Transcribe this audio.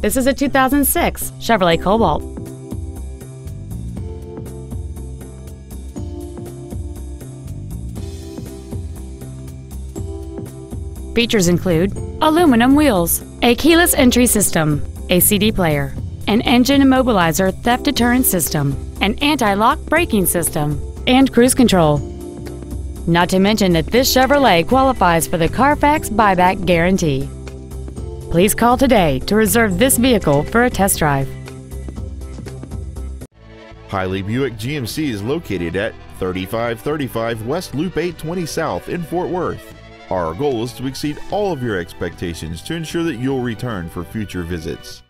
This is a 2006 Chevrolet Cobalt. Features include aluminum wheels, a keyless entry system, a CD player, an engine immobilizer theft deterrent system, an anti-lock braking system, and cruise control. Not to mention that this Chevrolet qualifies for the Carfax buyback guarantee. Please call today to reserve this vehicle for a test drive. Hiley Buick GMC is located at 3535 West Loop 820 South in Fort Worth. Our goal is to exceed all of your expectations to ensure that you'll return for future visits.